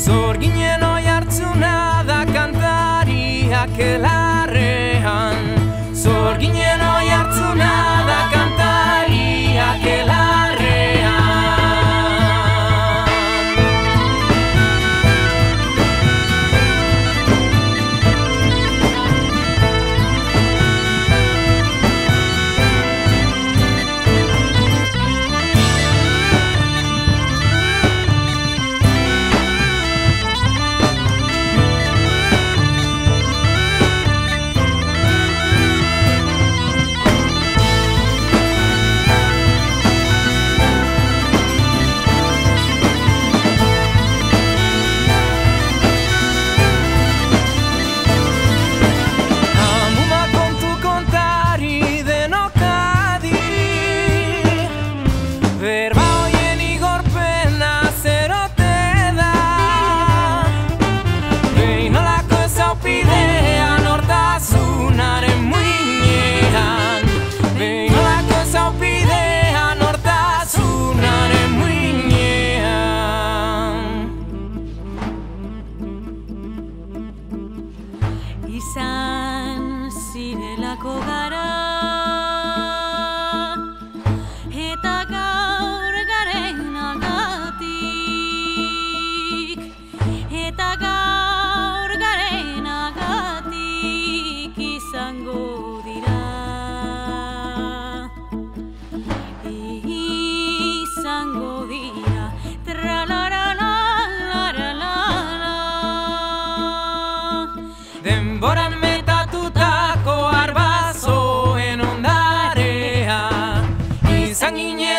Zorginen oi hartzuna da kantariak elarrean. Zorginen sin el acogar.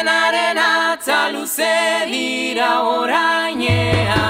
Denaren atza luze dira orainean